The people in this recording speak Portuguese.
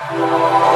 Música